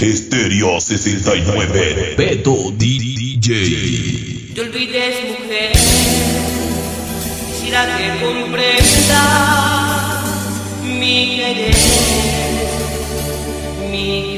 Estéreo 69. Beto DJ. Te olvides, mujer. Quisiera que comprendas mi querer. Mi querer.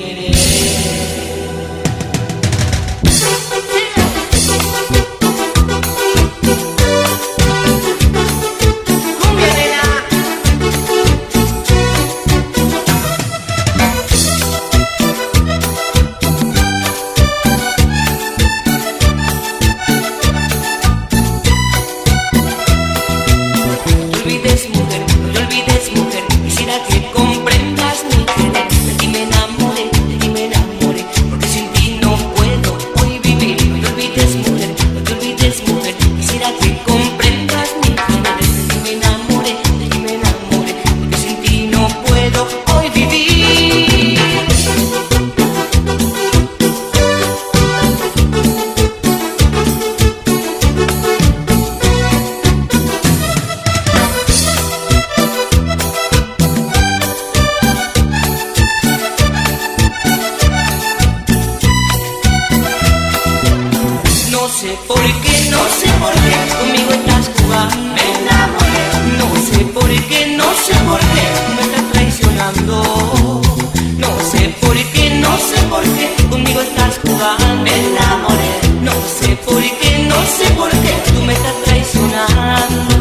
sé por qué tú me estás traicionando.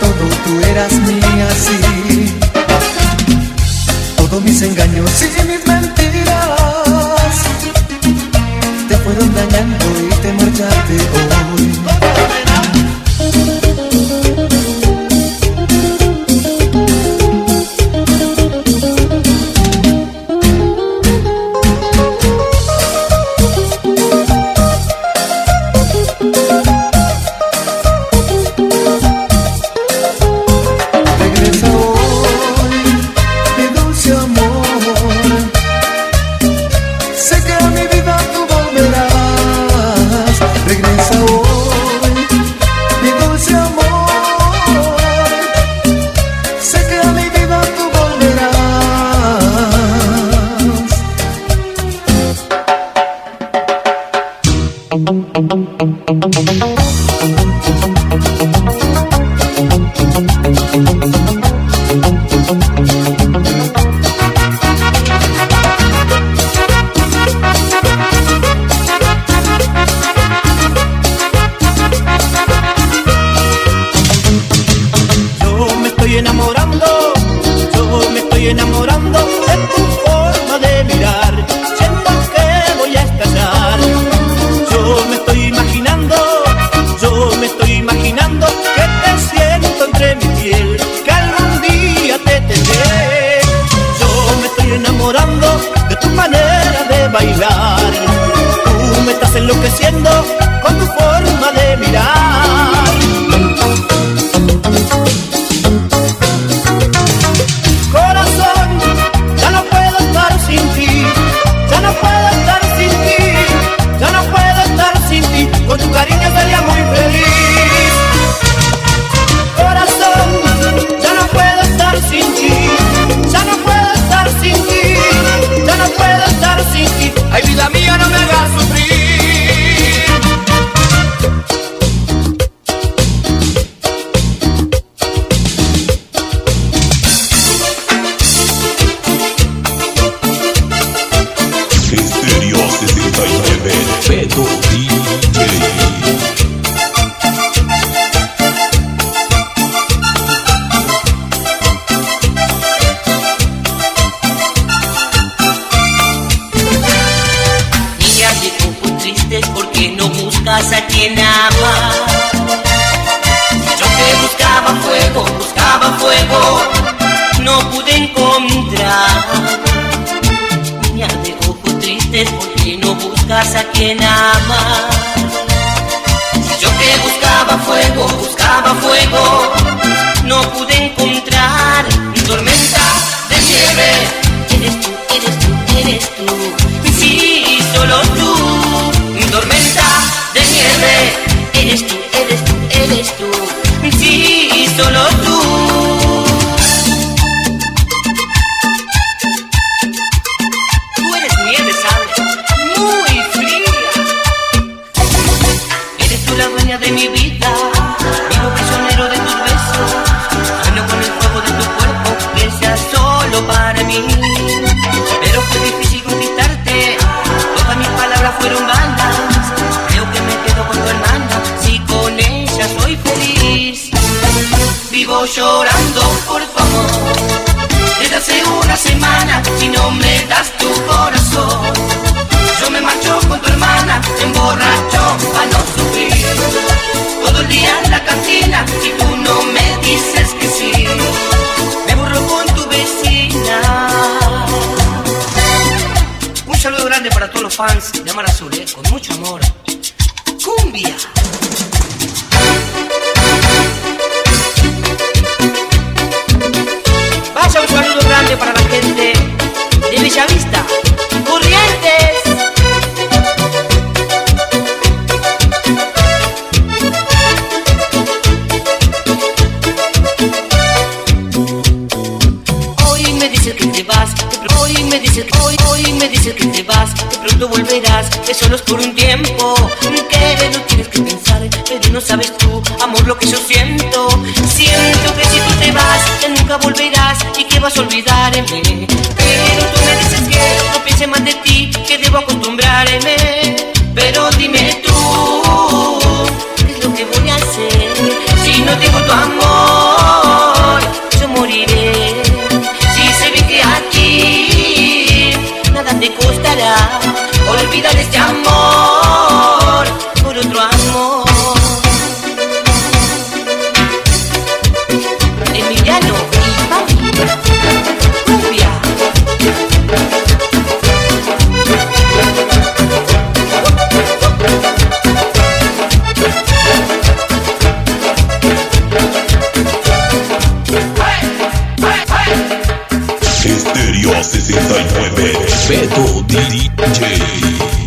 todo tú eras mía, sí. Todos mis engaños y mis mentiras te fueron dañando y te marchaste hoy. de tu manera de bailar. Vai te ver, Pedro. fans de Mar Azul, ¿eh? con mucho amor. solo es por un tiempo. Que no tienes que pensar, pero no sabes tú, amor, lo que yo siento. Siento que si tú te vas, que nunca volverás y que vas a olvidarme. Pero tú me dices que no piense más de ti, que debo acostumbrarme. 69 Beto DJ.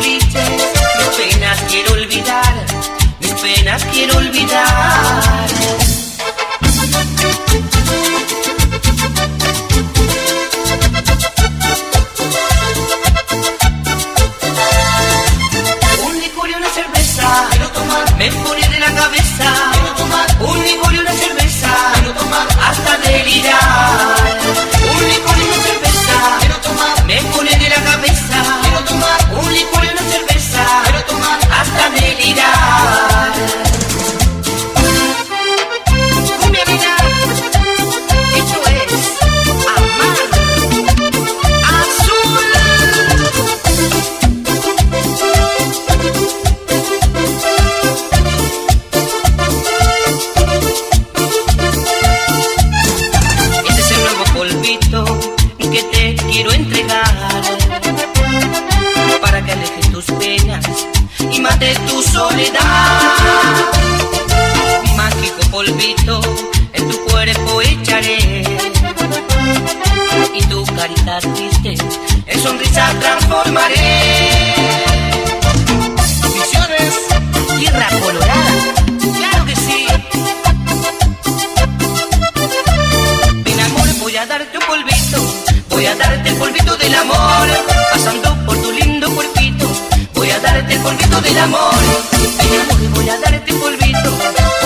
boliches, mis penas quiero olvidar, mis penas quiero olvidar. Un licor y una cerveza, quiero tomar, me pone de la cabeza, quiero tomar, un licor y una cerveza, quiero tomar, hasta delirar.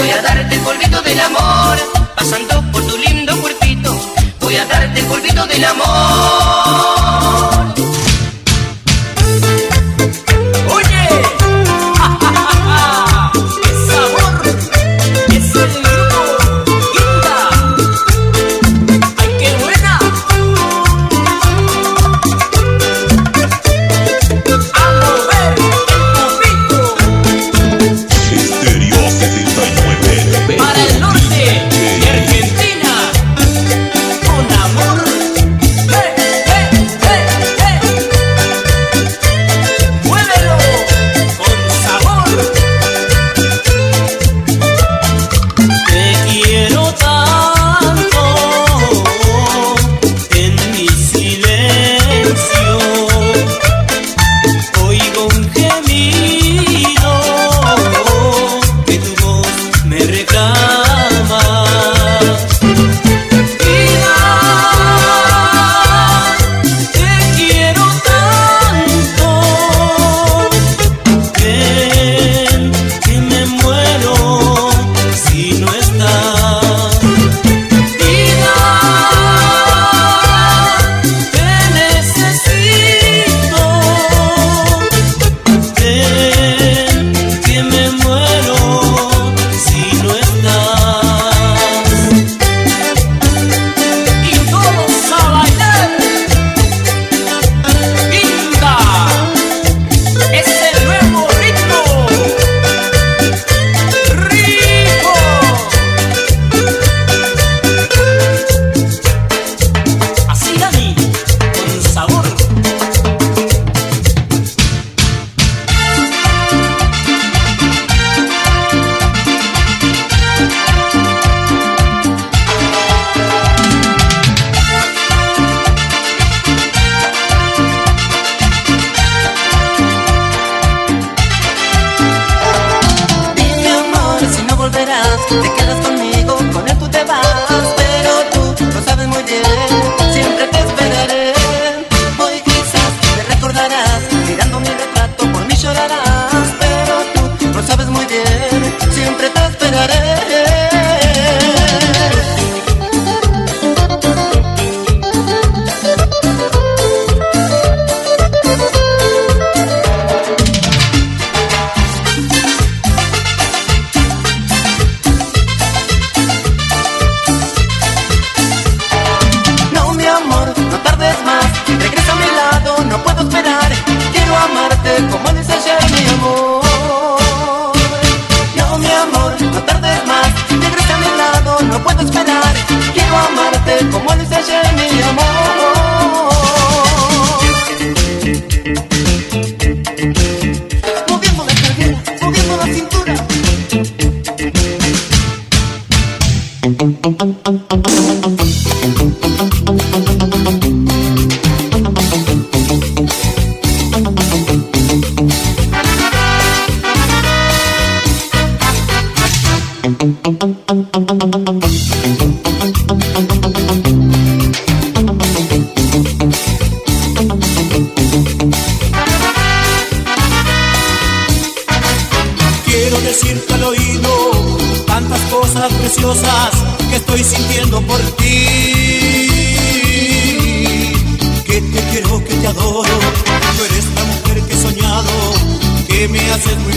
Voy a darte el polvito del amor, pasando por tu lindo cuerpito. Voy a darte el polvito del amor.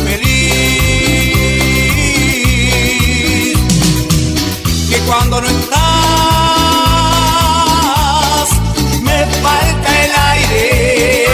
feliz. Que cuando no estás, me falta el aire.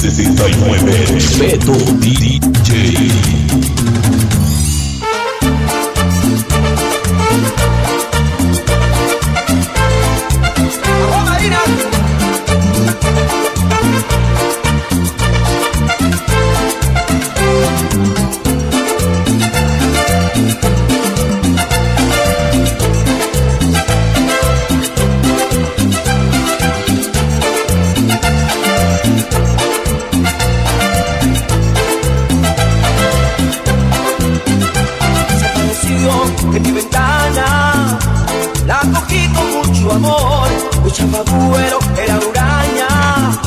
69 Beto DJ amor. Un era uraña,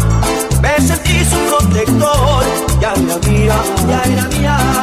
me sentí su protector. Ya era mía, ya era mía.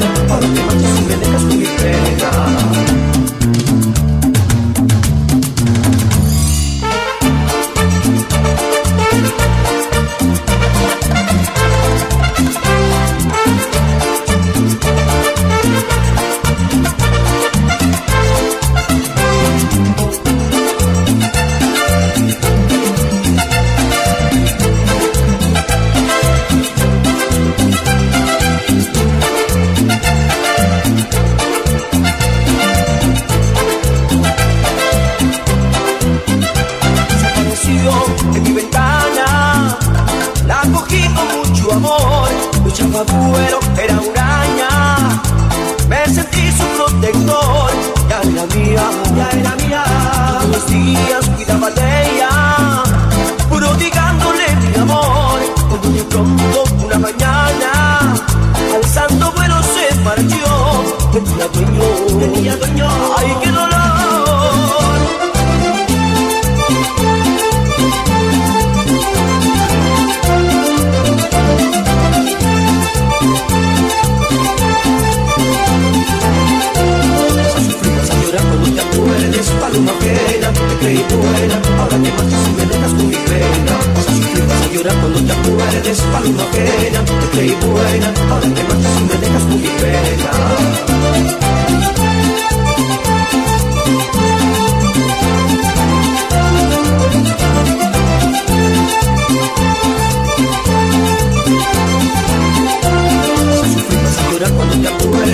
amor, luchaba vuelo, era huraña, me sentí su protector, te creí buena Ahora te marchas y me dejas con mi pena Vas a sufrir, vas a llorar cuando te acuerdes Paloma ajena, te creí buena. Ahora te marchas y me dejas con mi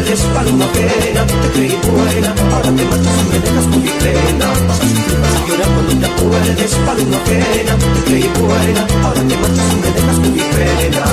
eres paloma pena Te creí buena, ahora te matas y me dejas con mi pena. Pasas y vas a llorar cuando te acuerdes Paloma pena, te creí buena Ahora te matas y me dejas con mi pena.